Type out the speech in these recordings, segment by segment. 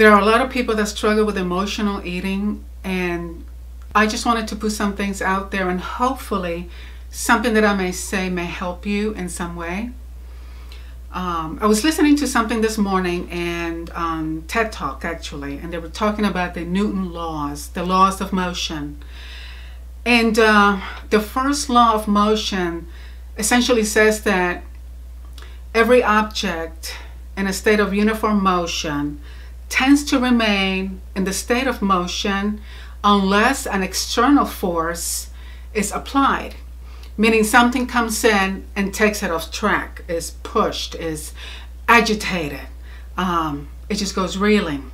There are a lot of people that struggle with emotional eating, and I just wanted to put some things out there, and hopefully, something that I may say may help you in some way. Um, I was listening to something this morning and um, TED Talk actually, and they were talking about the Newton laws, the laws of motion. And uh, the first law of motion essentially says that every object in a state of uniform motion tends to remain in the state of motion unless an external force is applied meaning something comes in and takes it off track, is pushed, is agitated. Um, it just goes reeling.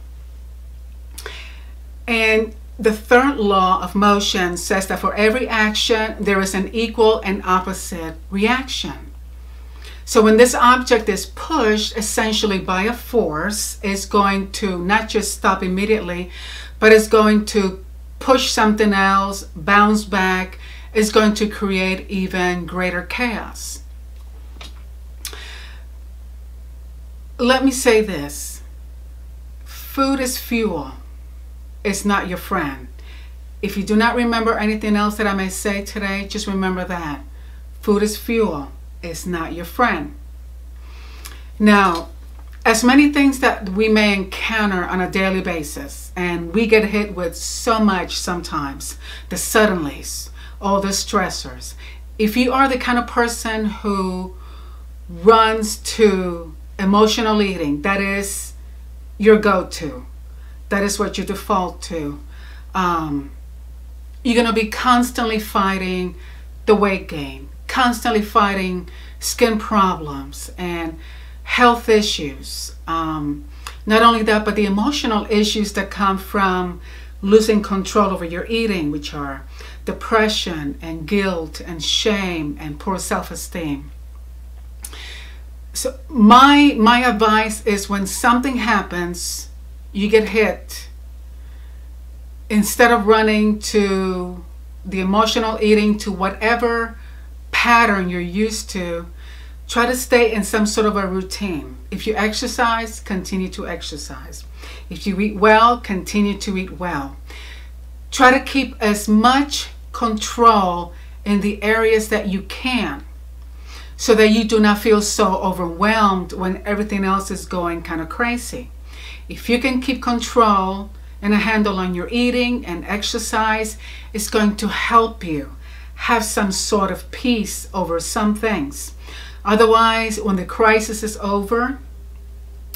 And the third law of motion says that for every action, there is an equal and opposite reaction. So when this object is pushed essentially by a force, it's going to not just stop immediately, but it's going to push something else, bounce back, is going to create even greater chaos. Let me say this food is fuel, it's not your friend. If you do not remember anything else that I may say today, just remember that. Food is fuel, it's not your friend. Now, as many things that we may encounter on a daily basis, and we get hit with so much sometimes, the suddenlies, all the stressors. If you are the kind of person who runs to emotional eating, that is your go to, that is what you default to, um, you're going to be constantly fighting the weight gain, constantly fighting skin problems and health issues. Um, not only that, but the emotional issues that come from losing control over your eating, which are depression and guilt and shame and poor self-esteem. So my my advice is when something happens, you get hit, instead of running to the emotional eating to whatever pattern you're used to, try to stay in some sort of a routine. If you exercise, continue to exercise. If you eat well, continue to eat well. Try to keep as much control in the areas that you can so that you do not feel so overwhelmed when everything else is going kind of crazy. If you can keep control and a handle on your eating and exercise, it's going to help you have some sort of peace over some things. Otherwise, when the crisis is over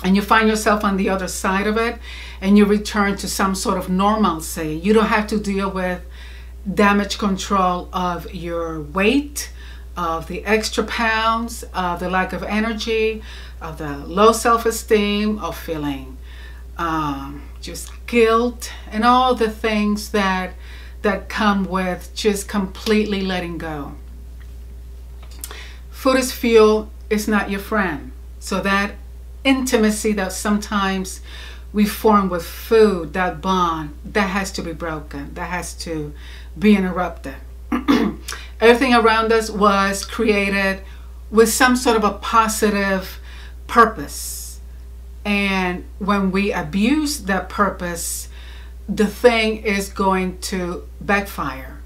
and you find yourself on the other side of it and you return to some sort of normalcy, you don't have to deal with damage control of your weight, of the extra pounds, of the lack of energy, of the low self-esteem, of feeling um, just guilt, and all the things that that come with just completely letting go. Food is fuel, it's not your friend. So that intimacy that sometimes we form with food, that bond, that has to be broken. That has to be interrupted. Everything around us was created with some sort of a positive purpose. And when we abuse that purpose, the thing is going to backfire.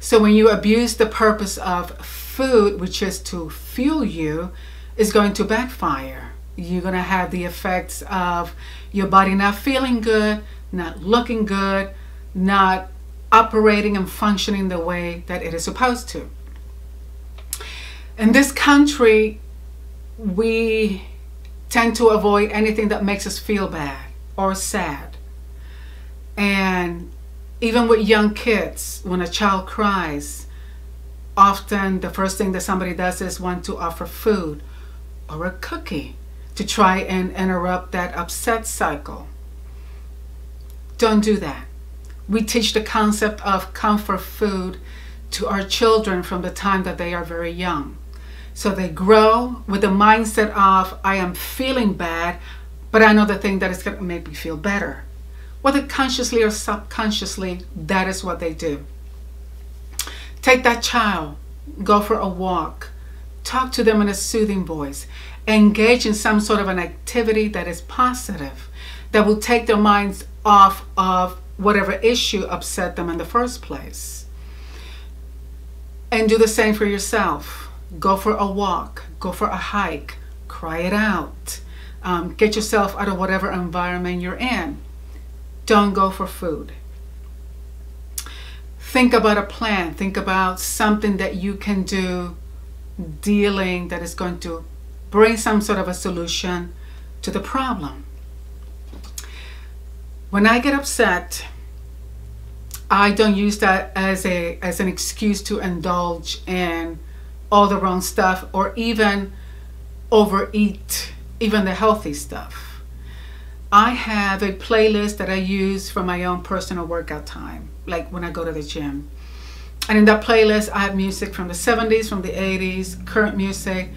So when you abuse the purpose of food, which is to fuel you, is going to backfire. You're going to have the effects of your body not feeling good, not looking good, not operating and functioning the way that it is supposed to. In this country, we tend to avoid anything that makes us feel bad or sad. And even with young kids, when a child cries, often the first thing that somebody does is want to offer food or a cookie to try and interrupt that upset cycle. Don't do that we teach the concept of comfort food to our children from the time that they are very young. So they grow with the mindset of, I am feeling bad, but I know the thing that is going to make me feel better. Whether consciously or subconsciously, that is what they do. Take that child, go for a walk, talk to them in a soothing voice, engage in some sort of an activity that is positive, that will take their minds off of whatever issue upset them in the first place. And do the same for yourself. Go for a walk, go for a hike, cry it out. Um, get yourself out of whatever environment you're in. Don't go for food. Think about a plan. Think about something that you can do dealing that is going to bring some sort of a solution to the problem. When I get upset, I don't use that as a as an excuse to indulge in all the wrong stuff or even overeat even the healthy stuff. I have a playlist that I use for my own personal workout time, like when I go to the gym. And in that playlist, I have music from the 70s, from the 80s, current music.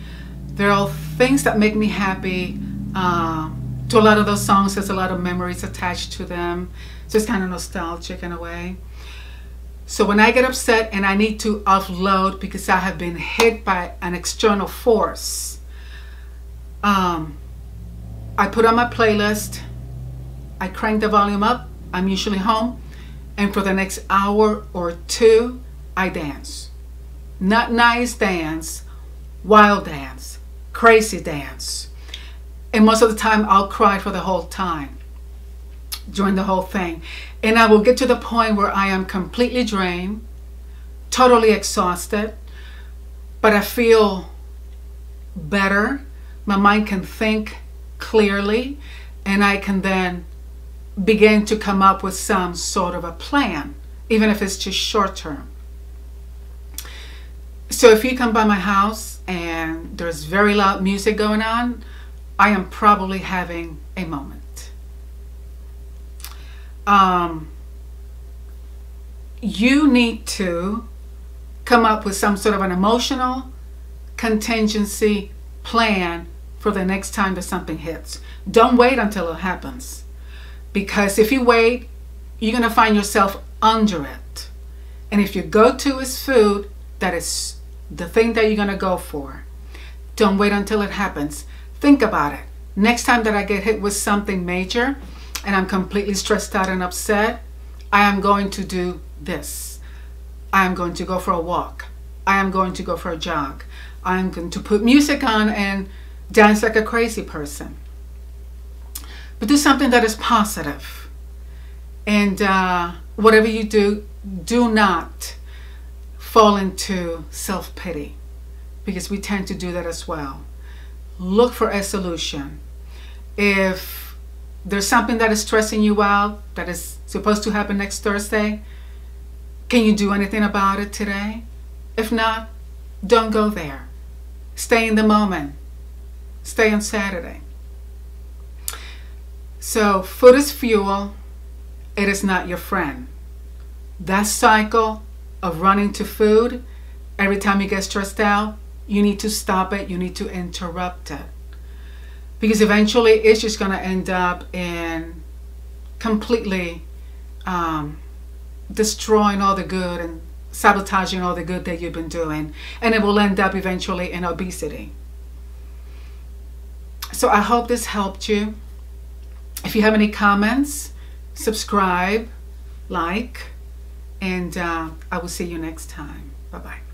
They're all things that make me happy. Uh, to a lot of those songs, there's a lot of memories attached to them. So it's kind of nostalgic in a way. So when I get upset and I need to offload because I have been hit by an external force, um, I put on my playlist, I crank the volume up, I'm usually home, and for the next hour or two, I dance. Not nice dance, wild dance, crazy dance. And most of the time, I'll cry for the whole time, during the whole thing. And I will get to the point where I am completely drained, totally exhausted, but I feel better. My mind can think clearly, and I can then begin to come up with some sort of a plan, even if it's just short term. So if you come by my house and there's very loud music going on, I am probably having a moment. Um, you need to come up with some sort of an emotional contingency plan for the next time that something hits. Don't wait until it happens. Because if you wait, you're going to find yourself under it. And if your go to is food, that is the thing that you're going to go for. Don't wait until it happens. Think about it. Next time that I get hit with something major and I'm completely stressed out and upset, I am going to do this. I am going to go for a walk. I am going to go for a jog. I am going to put music on and dance like a crazy person. But do something that is positive. And uh, whatever you do, do not fall into self pity because we tend to do that as well. Look for a solution. If there's something that is stressing you out that is supposed to happen next Thursday, can you do anything about it today? If not, don't go there. Stay in the moment. Stay on Saturday. So, food is fuel, it is not your friend. That cycle of running to food, every time you get stressed out, you need to stop it, you need to interrupt it. Because eventually it's just going to end up in completely um, destroying all the good and sabotaging all the good that you've been doing. And it will end up eventually in obesity. So I hope this helped you. If you have any comments, subscribe, like, and uh, I will see you next time. Bye bye.